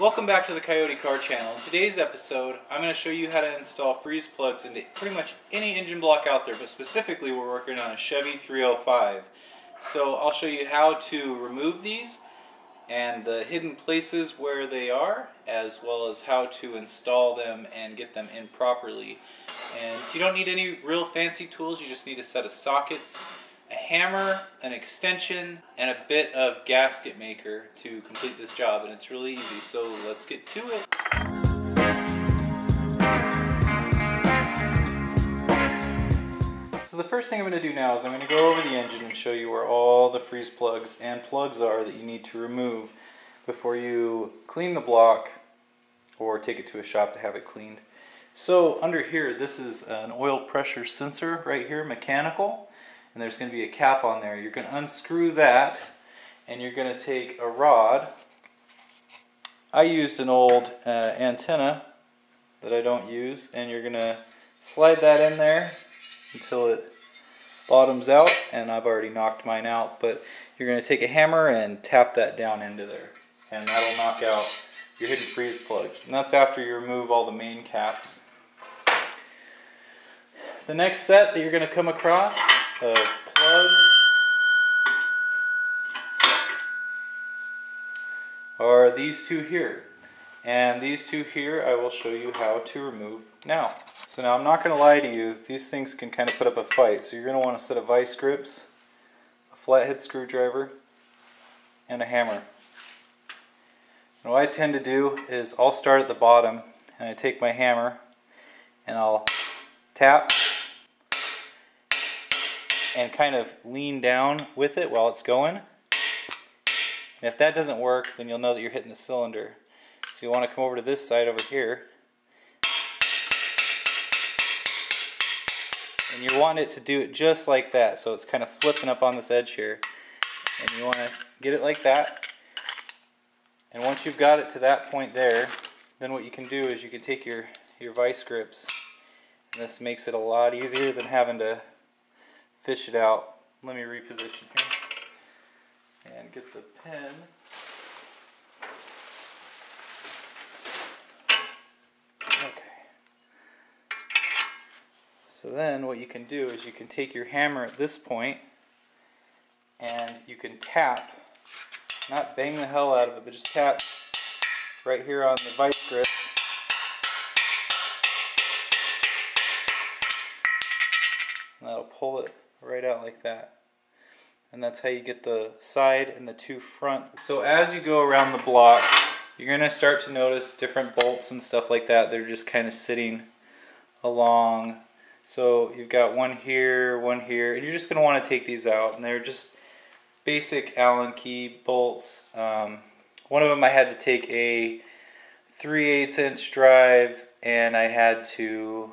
Welcome back to the Coyote Car channel. In today's episode, I'm going to show you how to install freeze plugs into pretty much any engine block out there, but specifically we're working on a Chevy 305. So I'll show you how to remove these and the hidden places where they are, as well as how to install them and get them in properly. And you don't need any real fancy tools, you just need a set of sockets a hammer, an extension, and a bit of gasket maker to complete this job. And it's really easy, so let's get to it. So the first thing I'm going to do now is I'm going to go over the engine and show you where all the freeze plugs and plugs are that you need to remove before you clean the block or take it to a shop to have it cleaned. So under here, this is an oil pressure sensor right here, mechanical and there's going to be a cap on there. You're going to unscrew that and you're going to take a rod. I used an old uh, antenna that I don't use and you're going to slide that in there until it bottoms out and I've already knocked mine out but you're going to take a hammer and tap that down into there and that'll knock out your hidden freeze plug and that's after you remove all the main caps. The next set that you're going to come across of plugs are these two here. And these two here I will show you how to remove now. So now I'm not going to lie to you, these things can kind of put up a fight. So you're going to want a set of vice grips, a flathead screwdriver, and a hammer. And what I tend to do is I'll start at the bottom and I take my hammer and I'll tap and kind of lean down with it while it's going. And if that doesn't work, then you'll know that you're hitting the cylinder. So you want to come over to this side over here. And you want it to do it just like that. So it's kind of flipping up on this edge here. And you want to get it like that. And once you've got it to that point there, then what you can do is you can take your, your vice grips. And this makes it a lot easier than having to fish it out. Let me reposition here and get the pen. Okay. So then what you can do is you can take your hammer at this point and you can tap, not bang the hell out of it, but just tap right here on the vice grips. And that'll pull it right out like that. And that's how you get the side and the two front. So as you go around the block, you're going to start to notice different bolts and stuff like that. They're just kind of sitting along. So you've got one here, one here, and you're just going to want to take these out. And they're just basic Allen key bolts. Um, one of them I had to take a 3 8 inch drive and I had to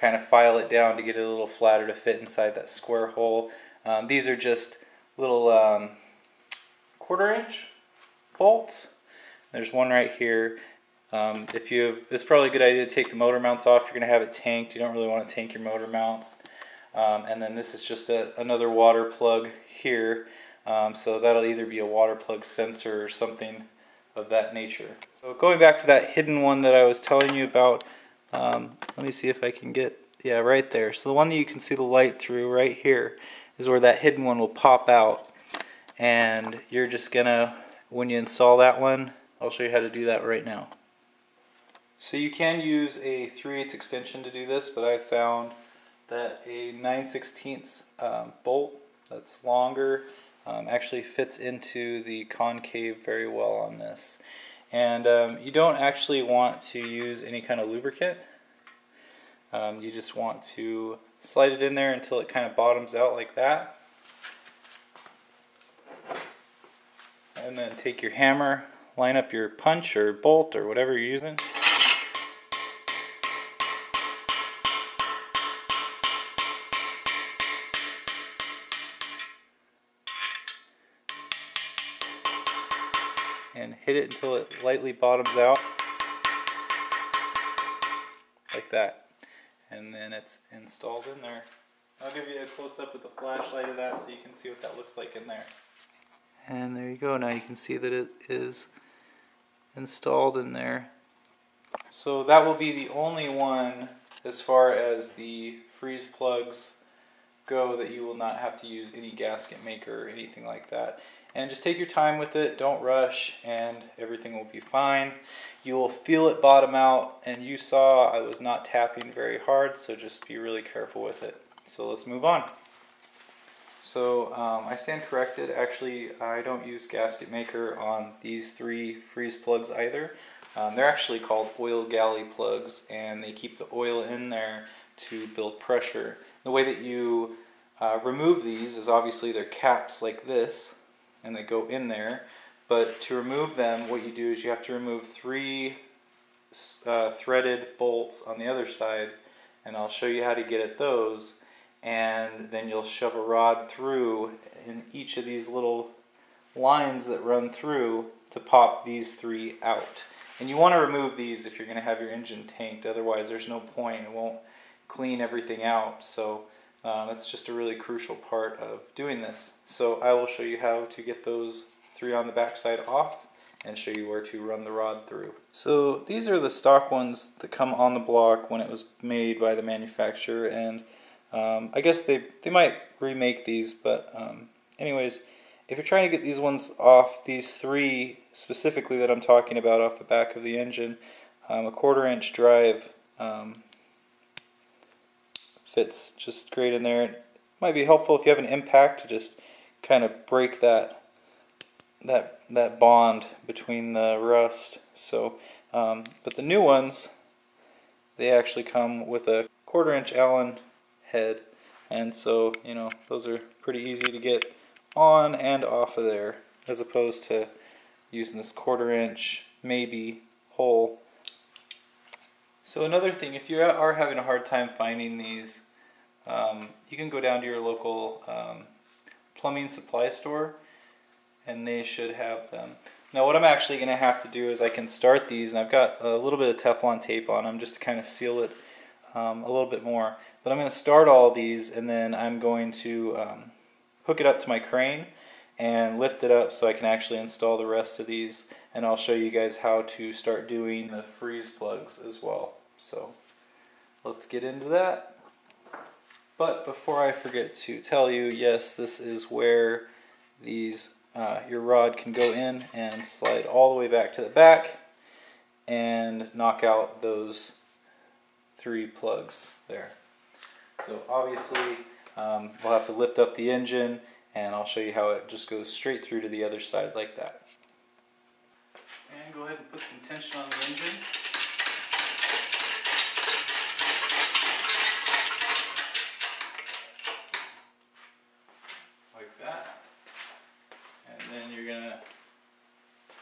kind of file it down to get it a little flatter to fit inside that square hole. Um, these are just little um, quarter inch bolts. There's one right here. Um, if you have, it's probably a good idea to take the motor mounts off. You're going to have it tanked. You don't really want to tank your motor mounts. Um, and then this is just a, another water plug here. Um, so that'll either be a water plug sensor or something of that nature. So going back to that hidden one that I was telling you about, um, let me see if I can get, yeah, right there. So the one that you can see the light through right here is where that hidden one will pop out. And you're just gonna, when you install that one, I'll show you how to do that right now. So you can use a 3 8 extension to do this, but I found that a 9 16 um, bolt that's longer um, actually fits into the concave very well on this. And um, you don't actually want to use any kind of lubricant. Um, you just want to slide it in there until it kind of bottoms out like that. And then take your hammer, line up your punch or bolt or whatever you're using. and hit it until it lightly bottoms out. Like that. And then it's installed in there. I'll give you a close-up with the flashlight of that so you can see what that looks like in there. And there you go. Now you can see that it is installed in there. So that will be the only one as far as the freeze plugs go that you will not have to use any gasket maker or anything like that. And just take your time with it, don't rush, and everything will be fine. You will feel it bottom out, and you saw I was not tapping very hard, so just be really careful with it. So let's move on. So um, I stand corrected. Actually, I don't use gasket maker on these three freeze plugs either. Um, they're actually called oil galley plugs, and they keep the oil in there to build pressure. The way that you uh, remove these is obviously they're caps like this, and they go in there. But to remove them, what you do is you have to remove three uh, threaded bolts on the other side, and I'll show you how to get at those. And then you'll shove a rod through in each of these little lines that run through to pop these three out. And you want to remove these if you're going to have your engine tanked, otherwise there's no point. It won't clean everything out. So uh, that's just a really crucial part of doing this. So I will show you how to get those three on the back side off and show you where to run the rod through. So these are the stock ones that come on the block when it was made by the manufacturer and um, I guess they, they might remake these but um, anyways if you're trying to get these ones off, these three specifically that I'm talking about off the back of the engine, um, a quarter inch drive um, fits just great in there. It might be helpful if you have an impact to just kind of break that that that bond between the rust. So, um, but the new ones, they actually come with a quarter inch Allen head, and so you know those are pretty easy to get on and off of there, as opposed to using this quarter inch maybe hole. So another thing, if you are having a hard time finding these um, you can go down to your local um, plumbing supply store and they should have them. Now what I'm actually going to have to do is I can start these and I've got a little bit of Teflon tape on them just to kind of seal it um, a little bit more. But I'm going to start all these and then I'm going to um, hook it up to my crane and lift it up so I can actually install the rest of these and I'll show you guys how to start doing the freeze plugs as well. So let's get into that. But before I forget to tell you, yes, this is where these uh, your rod can go in and slide all the way back to the back and knock out those three plugs there. So obviously um, we'll have to lift up the engine and I'll show you how it just goes straight through to the other side like that. And go ahead and put some tension on the engine.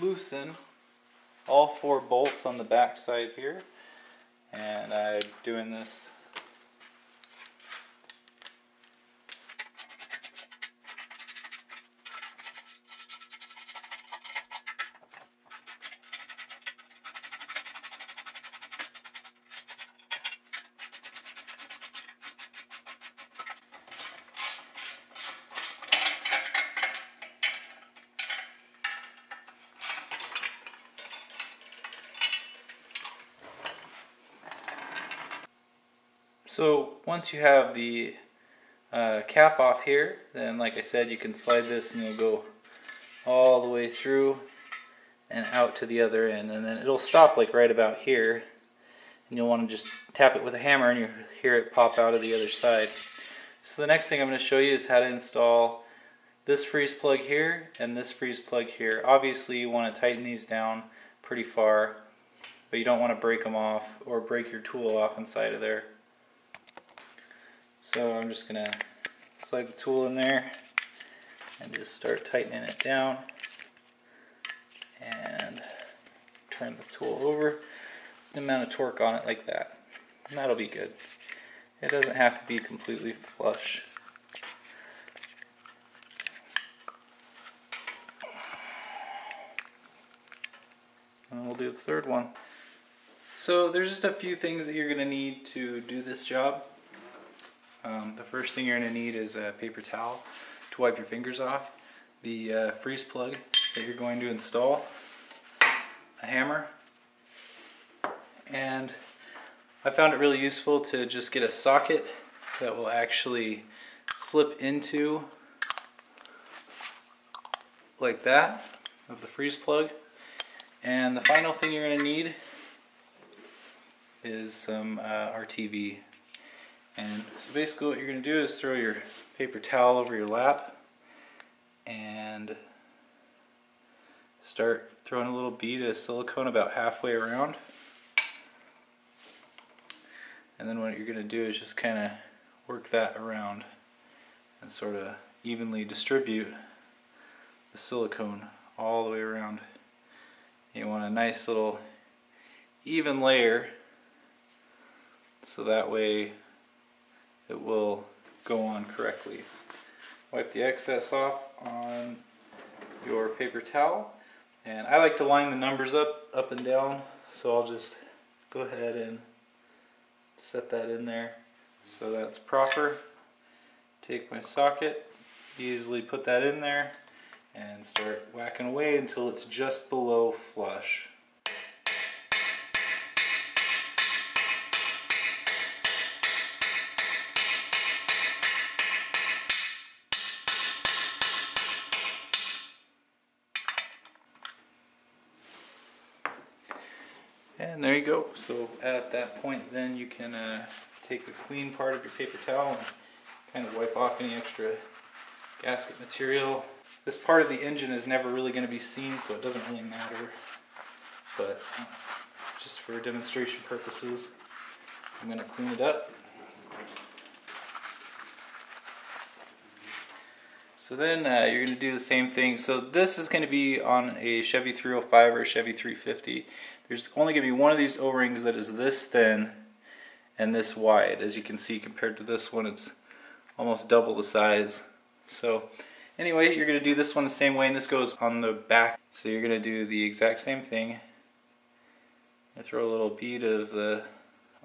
Loosen all four bolts on the back side here. And I'm doing this once you have the uh, cap off here, then like I said, you can slide this and it'll go all the way through and out to the other end. And then it'll stop like right about here. And you'll want to just tap it with a hammer and you hear it pop out of the other side. So the next thing I'm going to show you is how to install this freeze plug here and this freeze plug here. Obviously you want to tighten these down pretty far, but you don't want to break them off or break your tool off inside of there. So I'm just going to slide the tool in there and just start tightening it down and turn the tool over. The amount of torque on it like that. And that'll be good. It doesn't have to be completely flush. And we'll do the third one. So there's just a few things that you're going to need to do this job um, the first thing you're going to need is a paper towel to wipe your fingers off, the uh, freeze plug that you're going to install, a hammer. And I found it really useful to just get a socket that will actually slip into like that of the freeze plug. And the final thing you're going to need is some uh, RTV. And so basically what you're going to do is throw your paper towel over your lap and start throwing a little bead of silicone about halfway around. And then what you're going to do is just kind of work that around and sort of evenly distribute the silicone all the way around. You want a nice little even layer so that way it will go on correctly. Wipe the excess off on your paper towel and I like to line the numbers up up and down so I'll just go ahead and set that in there so that's proper. Take my socket, easily put that in there and start whacking away until it's just below flush. And there you go. So at that point then you can uh, take the clean part of your paper towel and kind of wipe off any extra gasket material. This part of the engine is never really going to be seen so it doesn't really matter. But just for demonstration purposes I'm going to clean it up. So then uh, you're going to do the same thing. So this is going to be on a Chevy 305 or Chevy 350. There's only going to be one of these O-rings that is this thin and this wide. As you can see compared to this one it's almost double the size. So anyway you're going to do this one the same way and this goes on the back. So you're going to do the exact same thing. I throw a little bead of the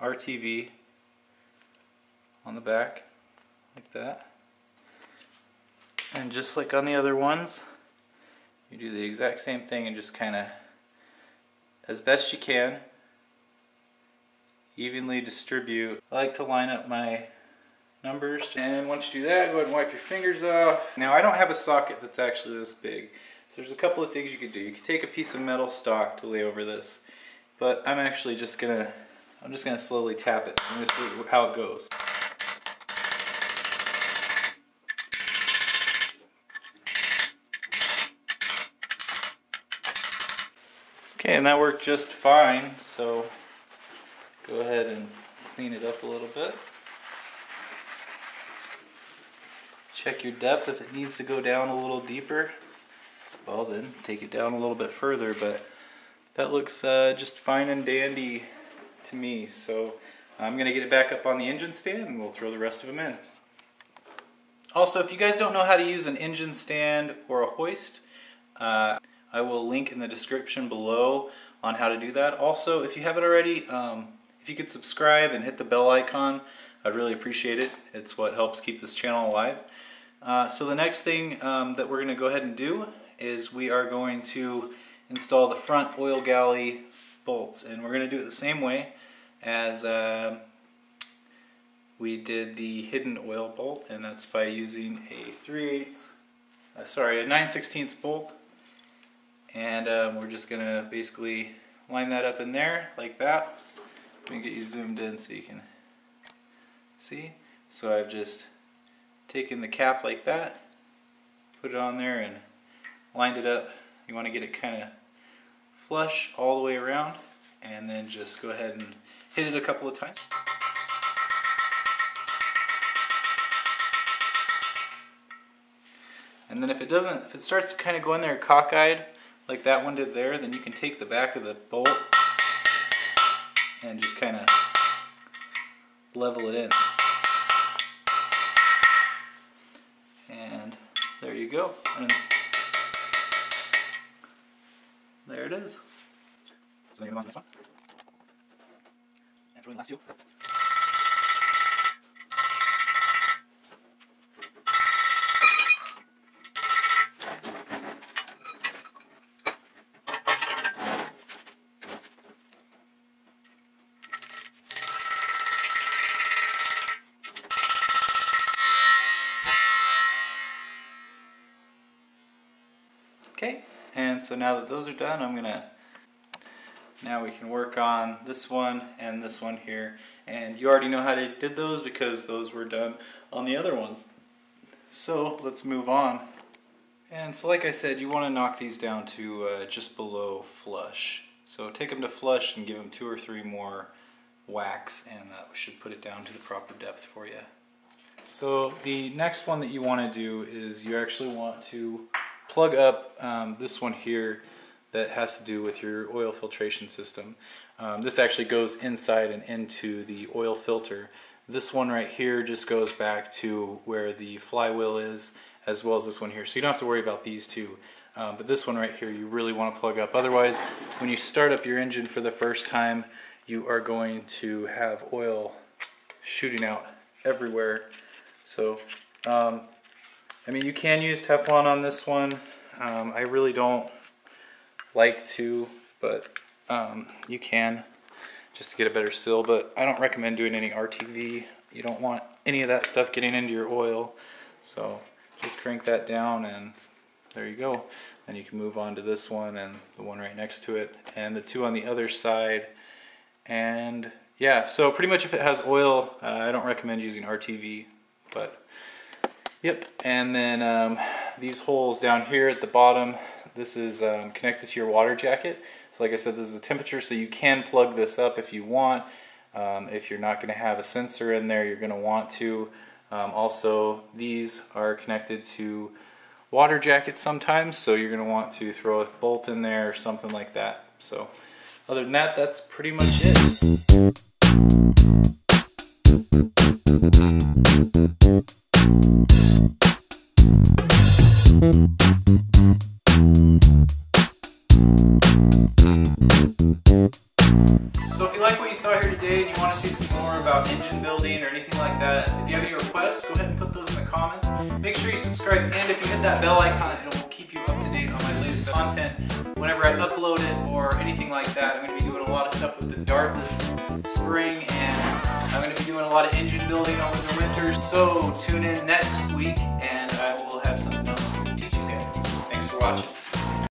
RTV on the back like that. And just like on the other ones, you do the exact same thing and just kind of, as best you can, evenly distribute. I like to line up my numbers. And once you do that, go ahead and wipe your fingers off. Now I don't have a socket that's actually this big. So there's a couple of things you could do. You could take a piece of metal stock to lay over this. But I'm actually just gonna, I'm just gonna slowly tap it. I'm see how it goes. Okay, and that worked just fine, so go ahead and clean it up a little bit. Check your depth if it needs to go down a little deeper. Well then, take it down a little bit further, but that looks uh, just fine and dandy to me. So I'm going to get it back up on the engine stand and we'll throw the rest of them in. Also, if you guys don't know how to use an engine stand or a hoist, uh, I will link in the description below on how to do that. Also, if you haven't already, um, if you could subscribe and hit the bell icon, I'd really appreciate it. It's what helps keep this channel alive. Uh, so the next thing um, that we're going to go ahead and do is we are going to install the front oil galley bolts. And we're going to do it the same way as uh, we did the hidden oil bolt. And that's by using a 3 8 uh, sorry, a 9 16 bolt and um, we're just gonna basically line that up in there like that. Let me get you zoomed in so you can see. So I've just taken the cap like that put it on there and lined it up. You want to get it kind of flush all the way around and then just go ahead and hit it a couple of times. And then if it doesn't if it starts kind of going there cockeyed like that one did there, then you can take the back of the bolt and just kind of level it in. And there you go. And there it is. So maybe on this one. And the last. So now that those are done, I'm gonna, now we can work on this one and this one here. And you already know how to did those because those were done on the other ones. So let's move on. And so like I said, you want to knock these down to uh, just below flush. So take them to flush and give them two or three more whacks and that should put it down to the proper depth for you. So the next one that you want to do is you actually want to plug up um, this one here that has to do with your oil filtration system. Um, this actually goes inside and into the oil filter. This one right here just goes back to where the flywheel is as well as this one here. So you don't have to worry about these two. Um, but this one right here you really want to plug up. Otherwise, when you start up your engine for the first time, you are going to have oil shooting out everywhere. So, um, I mean, you can use Teflon on this one. Um, I really don't like to, but um, you can just to get a better seal. But I don't recommend doing any RTV. You don't want any of that stuff getting into your oil. So just crank that down and there you go. And you can move on to this one and the one right next to it and the two on the other side. And yeah, so pretty much if it has oil, uh, I don't recommend using RTV, but yep. And then um, these holes down here at the bottom, this is um, connected to your water jacket. So like I said, this is a temperature, so you can plug this up if you want. Um, if you're not going to have a sensor in there, you're going to want to. Um, also, these are connected to water jackets sometimes, so you're going to want to throw a bolt in there or something like that. So other than that, that's pretty much it. So if you like what you saw here today and you want to see some more about engine building or anything like that, if you have any requests, go ahead and put those in the comments. Make sure you subscribe and if you hit that bell icon, it will keep you up to date on my latest content. Whenever I upload it or anything like that, I'm going to be doing a lot of stuff with the Dart this spring and um, I'm going to be doing a lot of engine building over the winter. So tune in next week watching.